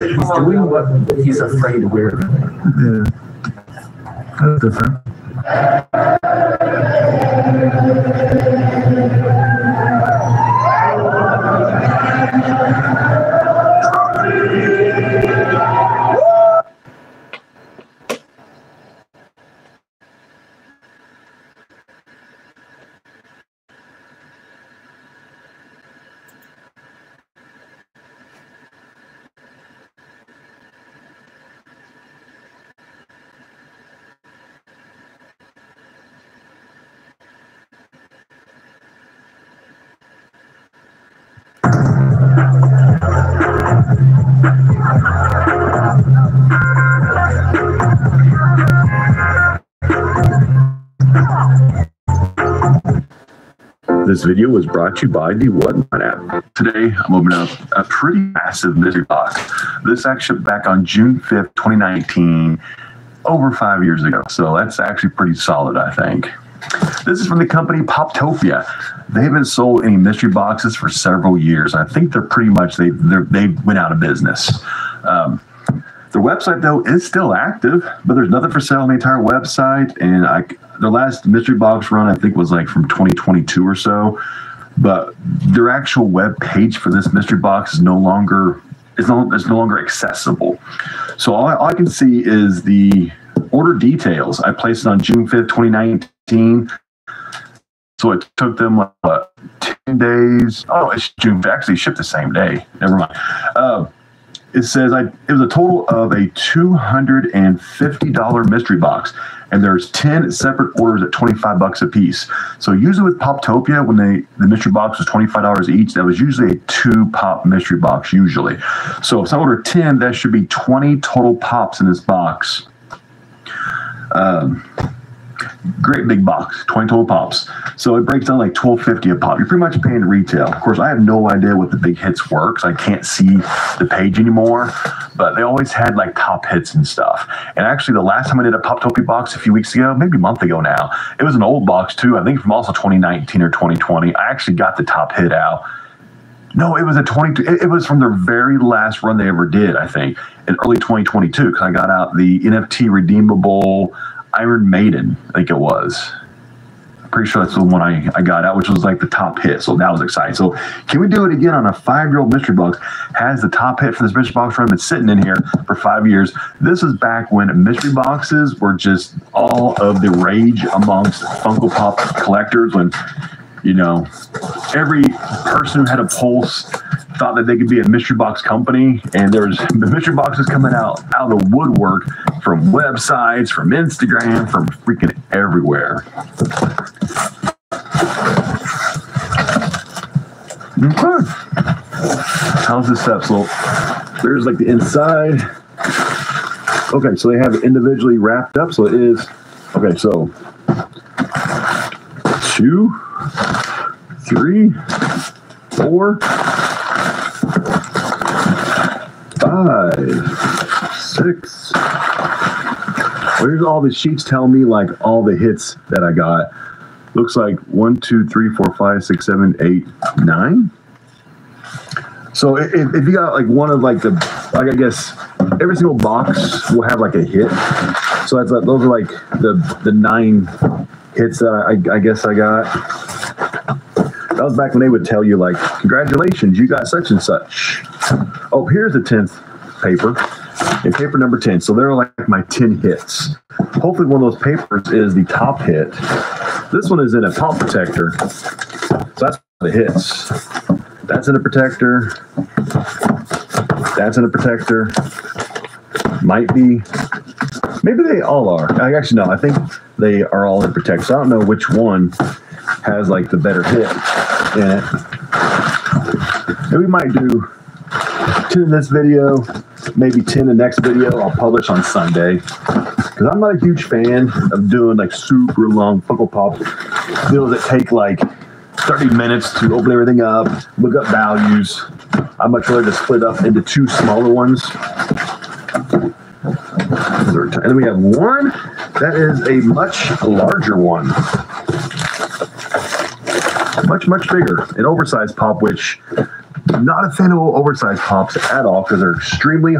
He's doing what he's afraid we're Yeah. That's different. This video was brought to you by the Whatnot app. Today, I'm opening up a pretty massive mystery box. This actually back on June 5th, 2019, over five years ago. So that's actually pretty solid, I think. This is from the company Poptopia. They haven't sold any mystery boxes for several years. I think they're pretty much they they're, went out of business. Um, their website though is still active, but there's nothing for sale on the entire website. And I, their last mystery box run I think was like from 2022 or so. But their actual web page for this mystery box is no longer is no is no longer accessible. So all I, all I can see is the order details. I placed on June 5th, 2019. So it took them what, 10 days. Oh, it's June. Actually, shipped the same day. Never mind. Uh, it says I it was a total of a two hundred and fifty dollar mystery box, and there's ten separate orders at twenty five bucks a piece. So usually with Poptopia, when they the mystery box was twenty five dollars each, that was usually a two pop mystery box usually. So if I order ten, that should be twenty total pops in this box. Um, great big box, 20 total pops. So it breaks down like 12.50 a pop. You're pretty much paying retail. Of course, I have no idea what the big hits were because I can't see the page anymore. But they always had like top hits and stuff. And actually, the last time I did a Pop Poptopia box a few weeks ago, maybe a month ago now, it was an old box too. I think from also 2019 or 2020. I actually got the top hit out. No, it was a 22. It, it was from their very last run they ever did, I think, in early 2022, because I got out the NFT redeemable Iron Maiden, I think it was. I'm pretty sure that's the one I, I got out, which was like the top hit. So that was exciting. So can we do it again on a five year old mystery box? Has the top hit for this mystery box run been sitting in here for five years? This is back when mystery boxes were just all of the rage amongst Funko Pop collectors when you know, every person who had a pulse thought that they could be a mystery box company, and there's mystery boxes coming out out of woodwork from websites, from Instagram, from freaking everywhere. Okay. How's this up? So there's like the inside. Okay, so they have it individually wrapped up. So it is okay. So two, three, four, five, six. Well, here's all the sheets tell me like all the hits that I got. Looks like one, two, three, four, five, six, seven, eight, nine. So if, if you got like one of like the like I guess every single box will have like a hit. So that's like, those are like the the nine hits that I, I guess I got. That was back when they would tell you like, congratulations, you got such and such. Oh, here's the tenth paper. And paper number 10. So they're like my 10 hits. Hopefully one of those papers is the top hit. This one is in a pop protector. So that's the hits. That's in a protector. That's in a protector. Might be. Maybe they all are. I actually no. I think they are all in protector. So I don't know which one has like the better hit And we might do 10 in this video, maybe 10 in the next video I'll publish on Sunday. Because I'm not a huge fan of doing like super long Funko Pop videos that take like 30 minutes to open everything up, look up values. I'd much rather just split up into two smaller ones. And then we have one that is a much larger one. Much, much bigger. An oversized pop, which Not a fan of oversized pops at all because they're extremely.